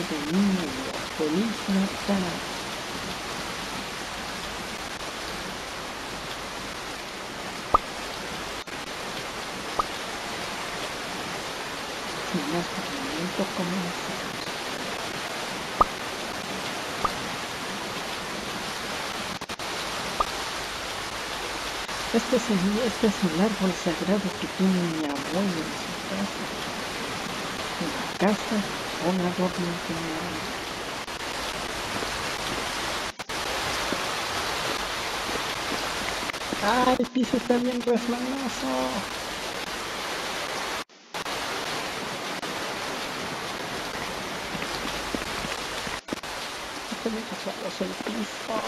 video de niño. Feliz Natal. Sin más por el momento comenzamos. Este es, el, este es el árbol sagrado que tiene mi abuelo en su casa. En la casa, un adorno que me ¡Ah, el piso está bien resbaloso! Está bien resbaloso el piso.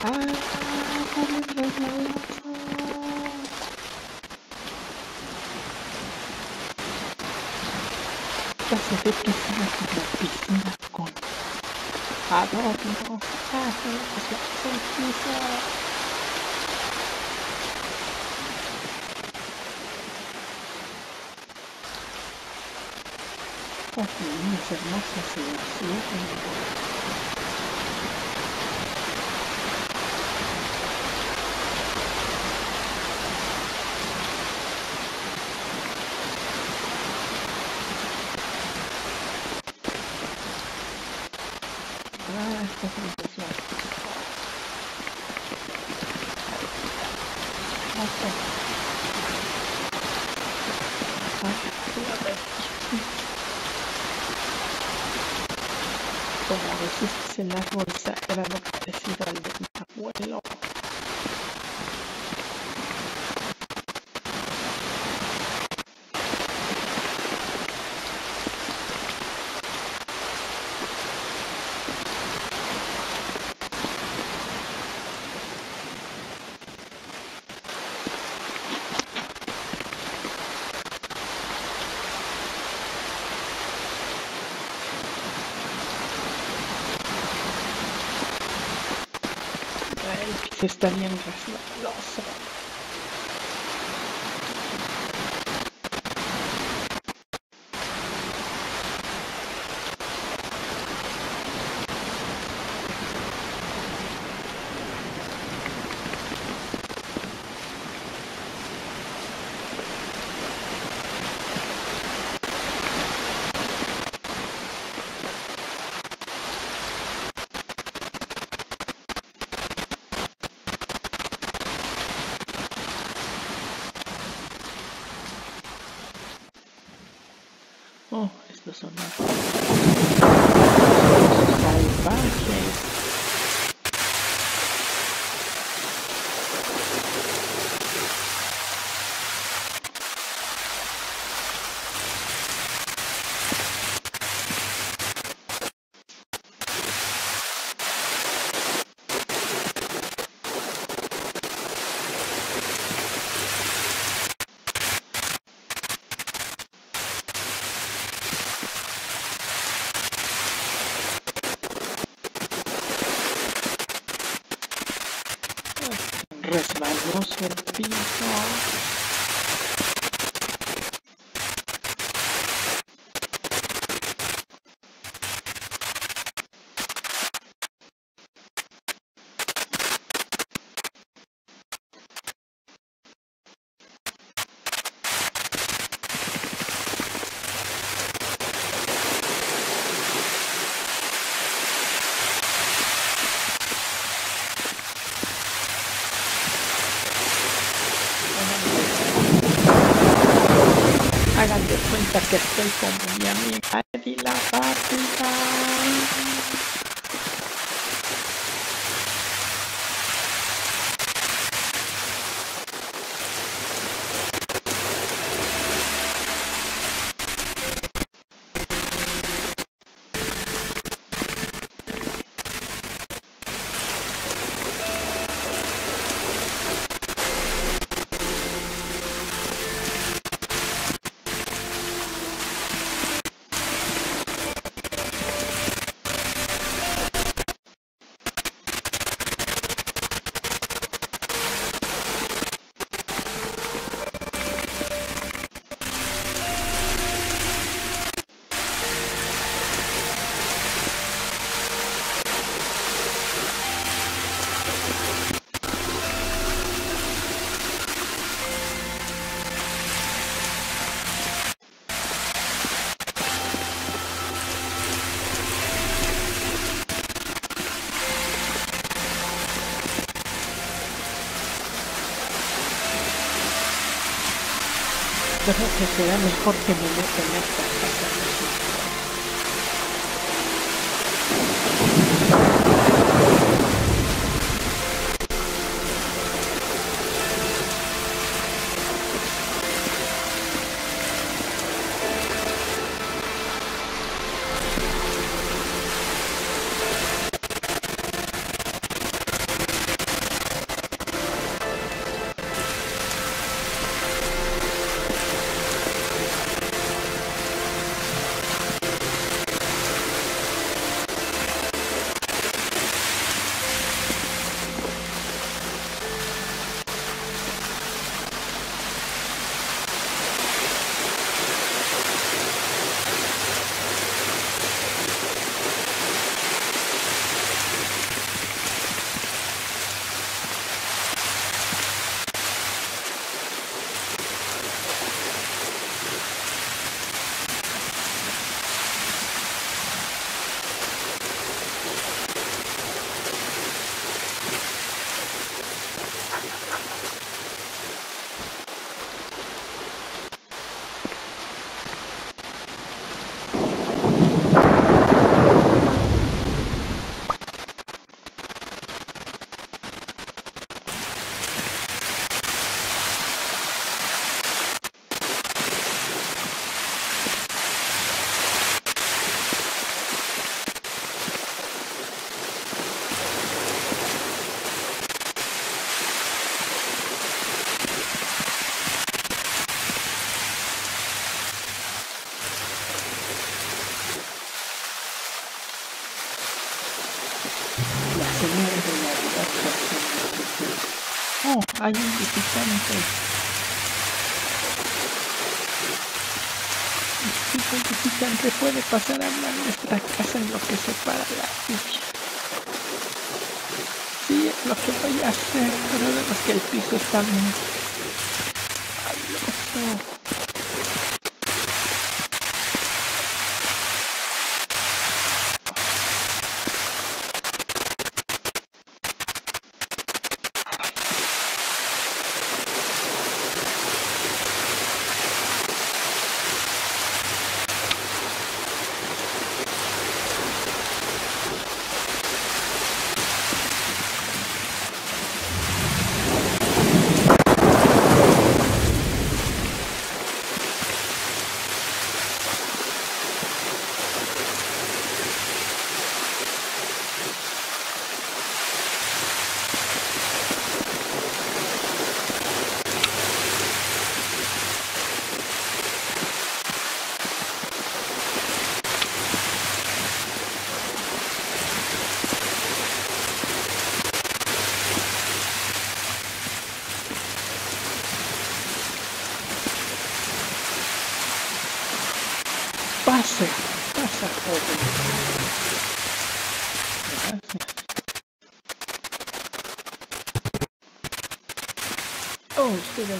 ¡Ah! Está bien resbaloso. Ya se ve que es una piscina con adornos. ¡Ah, está bien resbaloso el piso! Las niñas hermosas y las cierran. طبعا الرصيف في الناس هو السائل بقى في دولة التقوى للأرض abuelo. El piso está bien resbaloso. Creo que será mejor que me meta en esta hay un visitante. El visitante puede pasar a nuestra casa en lo que se para la lluvia. Sí, lo que voy a hacer, pero vemos que el piso está muy...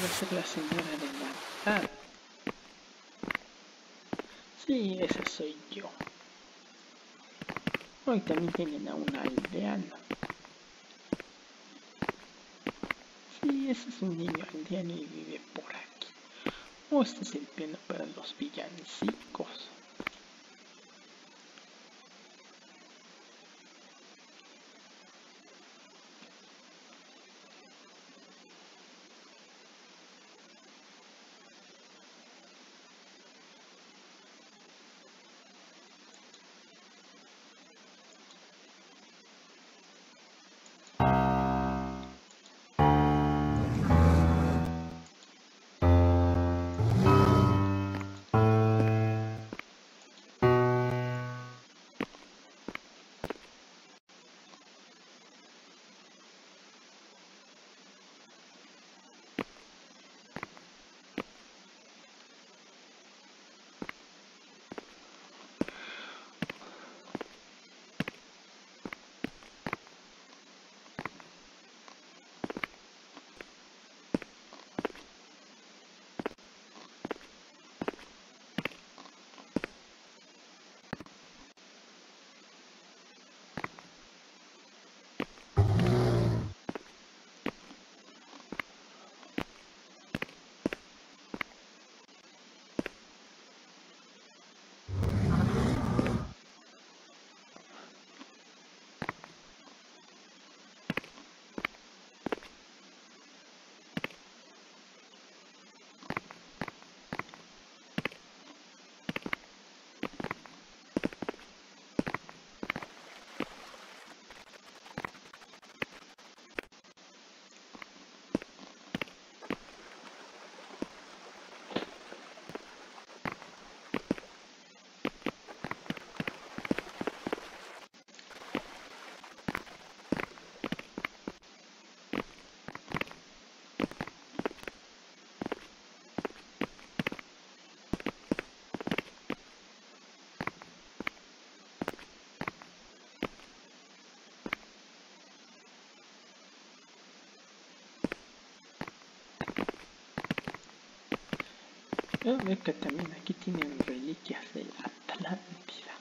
debe ser la señora de Navidad. Sí, esa soy yo. Hoy también tienen a una aldeana. Sí, ese es un niño aldeano y vive por aquí. Oh, este es el piano para los villancicos. Yo veo que también aquí tienen reliquias de Atlántida.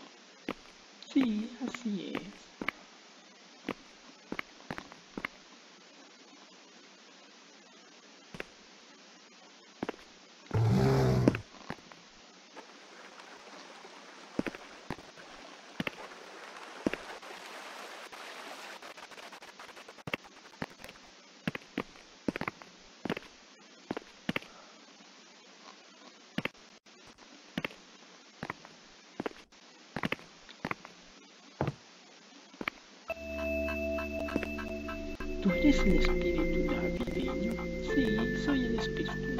Sí, así es. Eres el espíritu navideño? Sí, soy el espíritu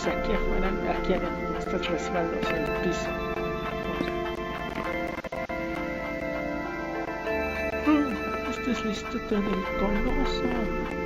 Menos aquí afuera, aquí adentro, estás resbalándose en el piso. Mm, Esta es estatua del coloso.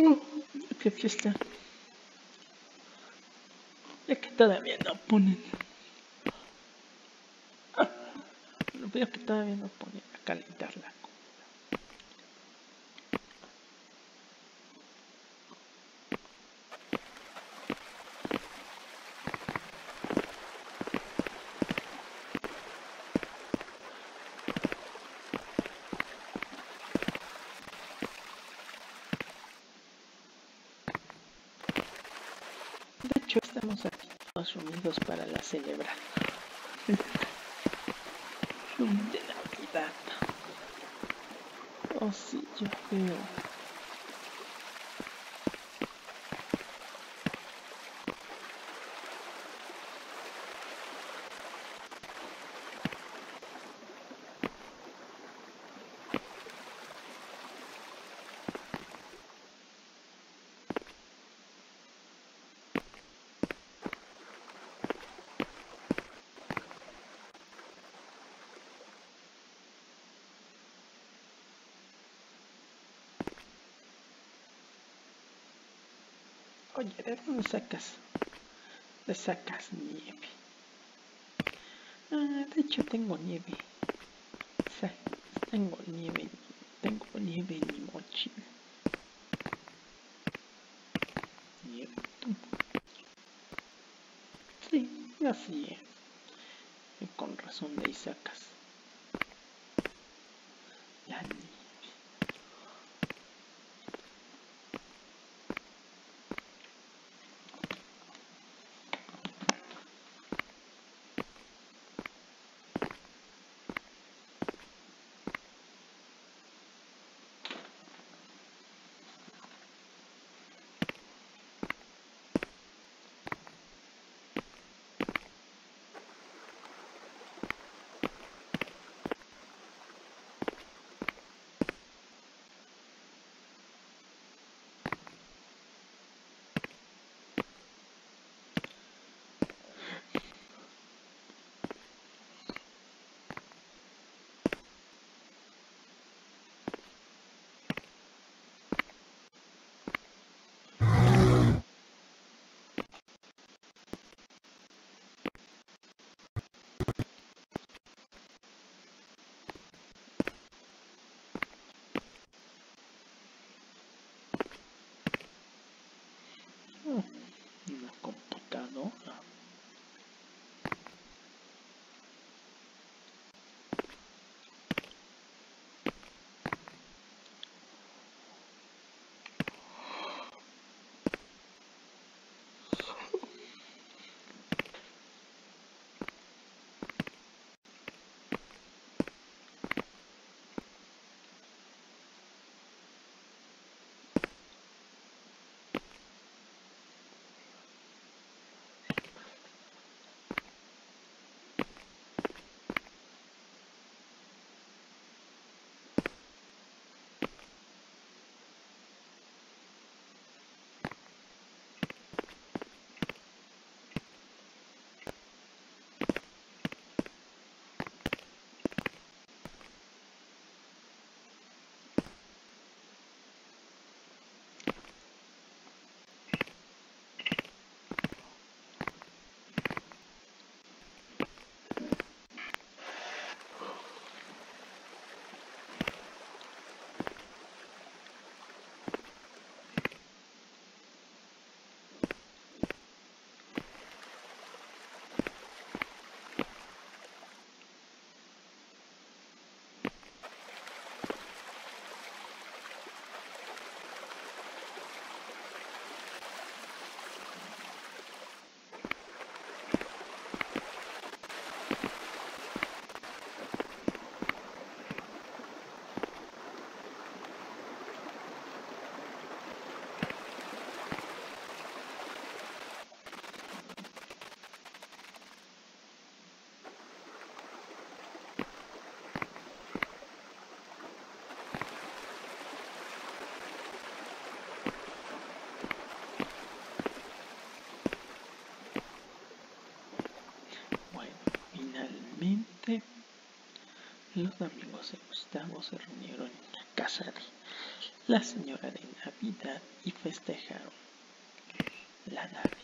Uh, qué fiesta. Es que todavía no ponen. Ah, Lo veo que todavía no ponen a calentar la comida. De hecho, estamos todos unidos para la celebración de Navidad. Oh, sí, yo veo. Oye, ¿de dónde sacas? ¿De sacas nieve? Ah, de hecho tengo nieve. Sa- Tengo nieve, tengo nieve en mi mochila. Nieve. Sí, así es. Y con razón de ahí sacas. Los amigos de Gustavo se reunieron en la casa de la señora de Navidad y festejaron la Navidad.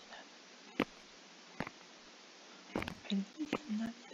Navidad.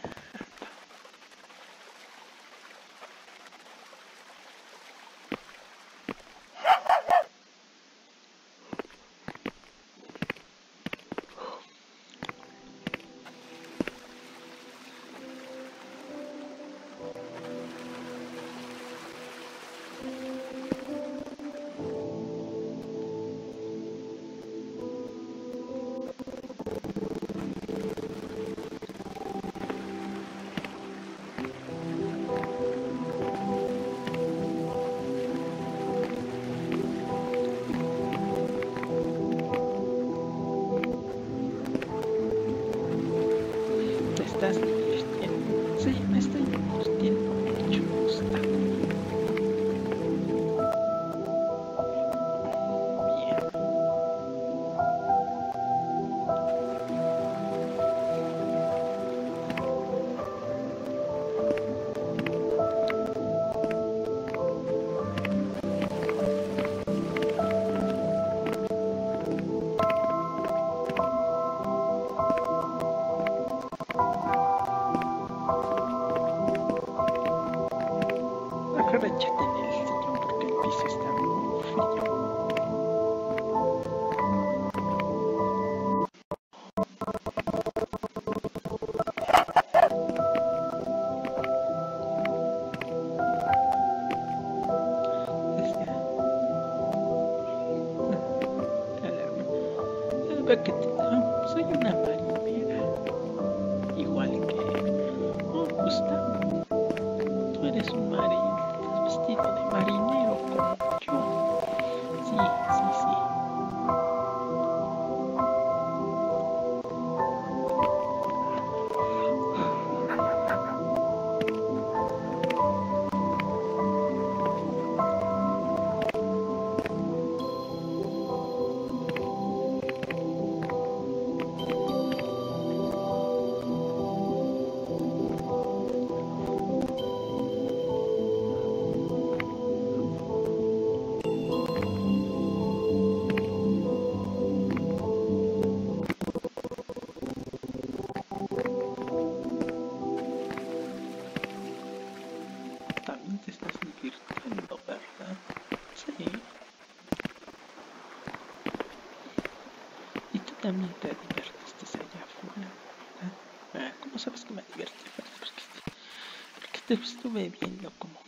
Estuve viendo como,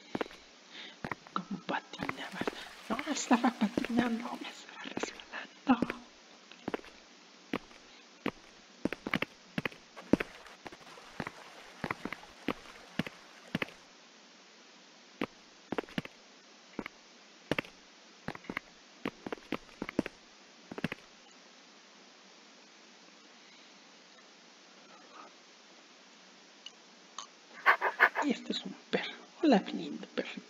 como patinabas. No, estaba patinando, me estaba resbalando. Y este es un perro. Hola, lindo perrito.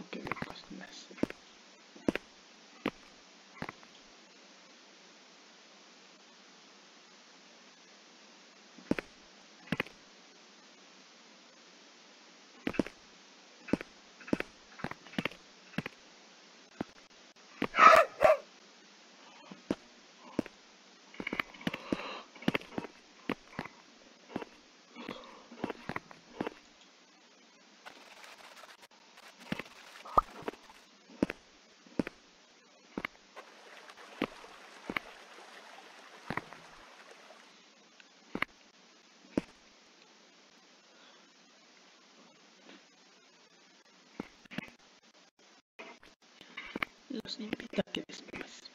Ok, pues más. Los invito a que después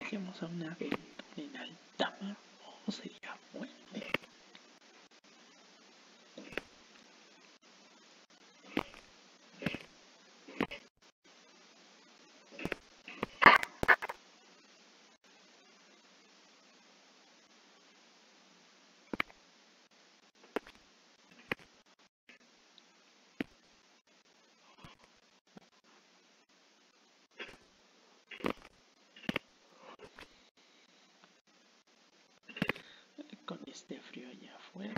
vayamos a una aventura en alta frío allá afuera.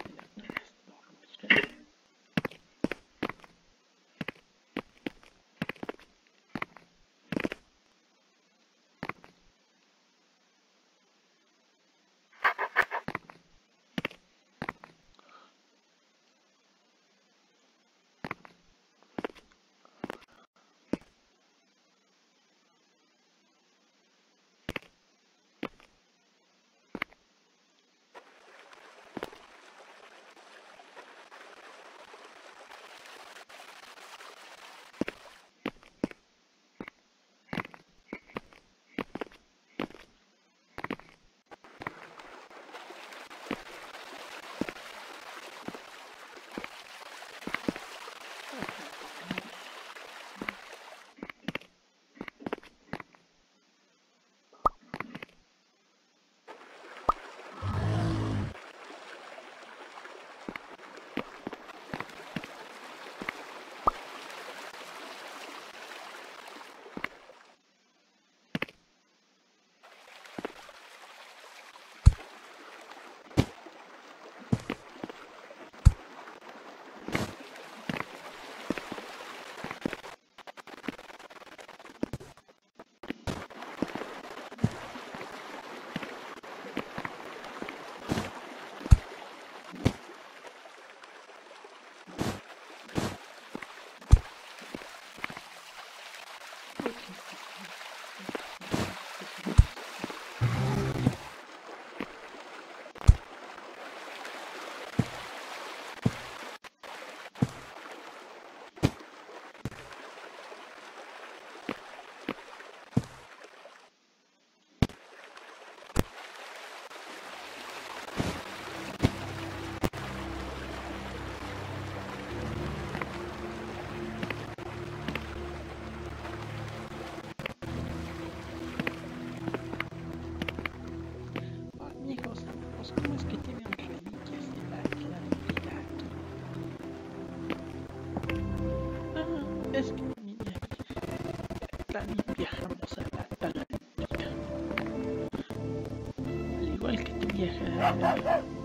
Ha ha ha!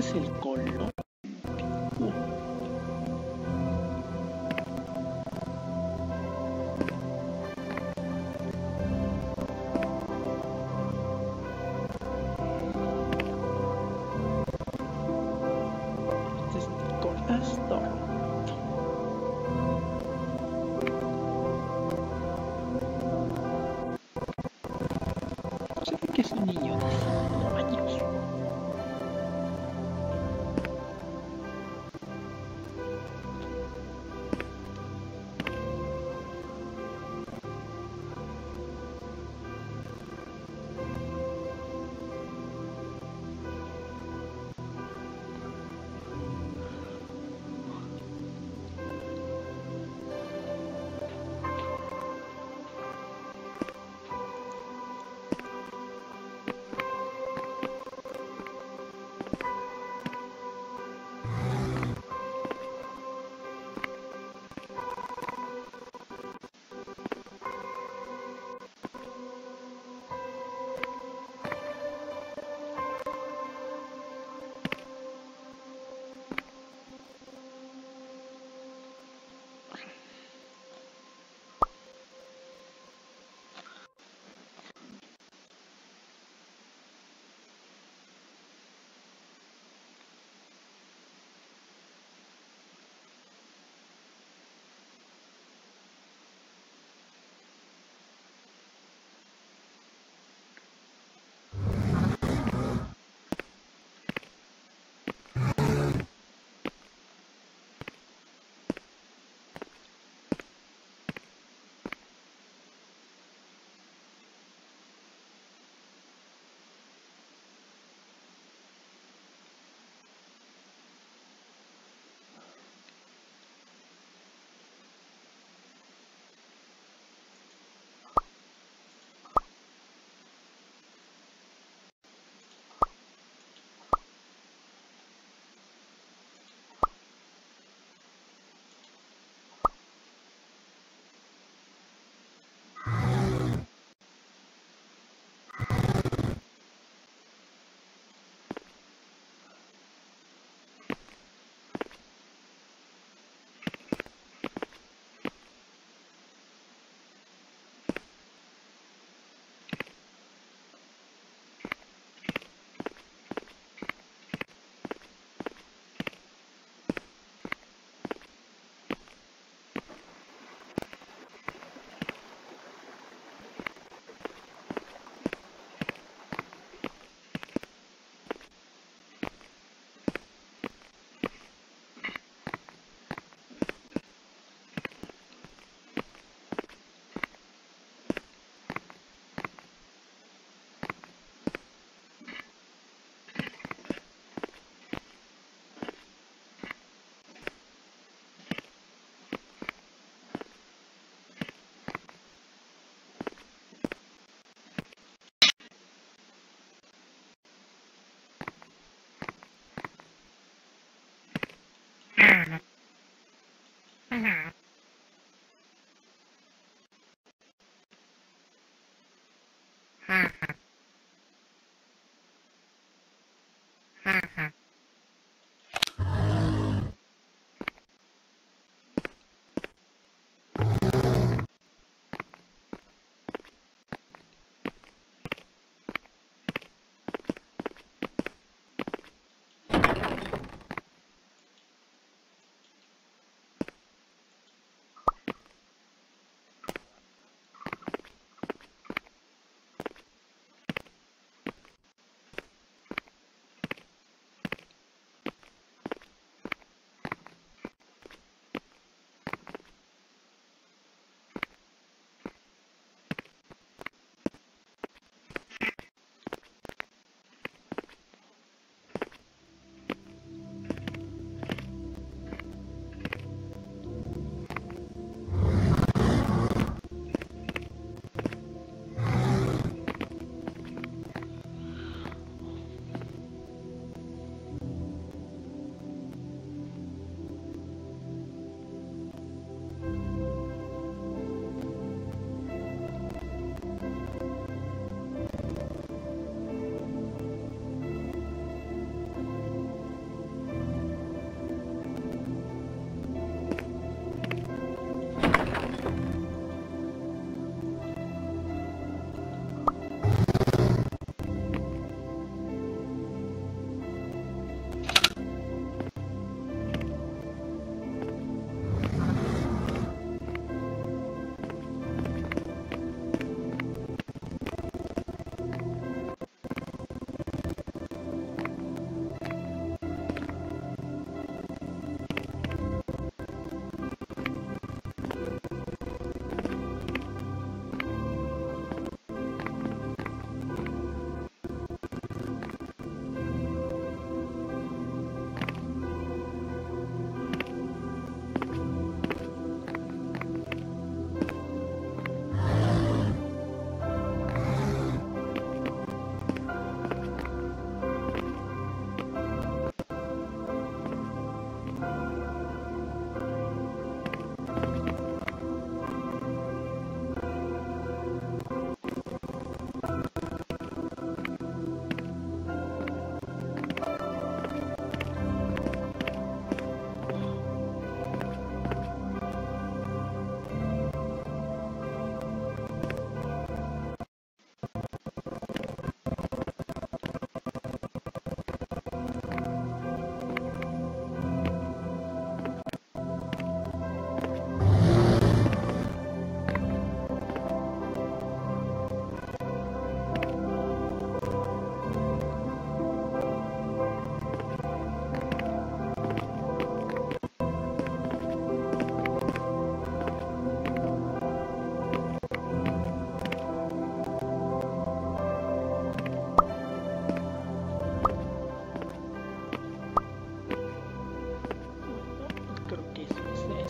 Es el colón.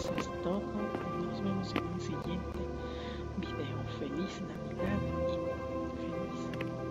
eso es todo. Nos vemos en un siguiente video. Feliz Navidad y feliz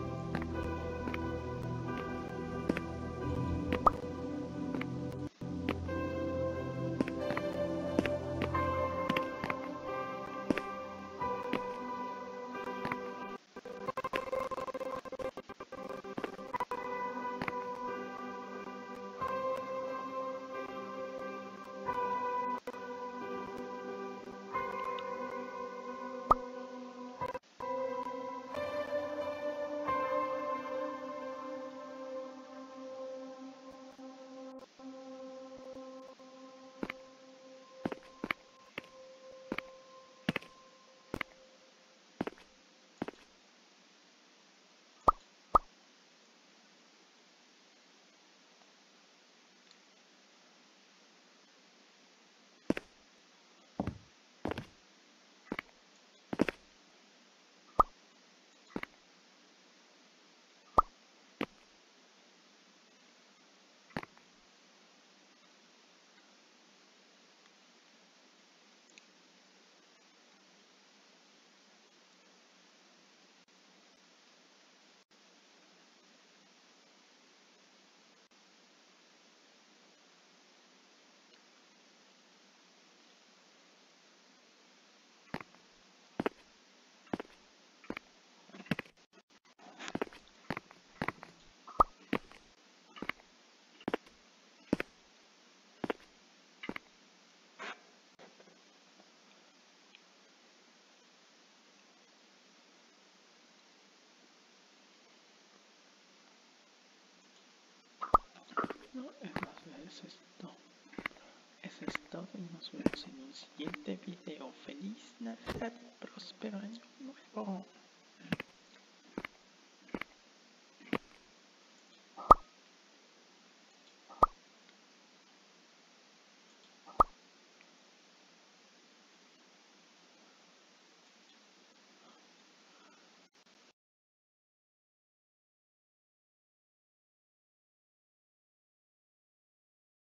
Eso es todo. Eso es todo y nos vemos en un siguiente video. Feliz Navidad, próspero año nuevo.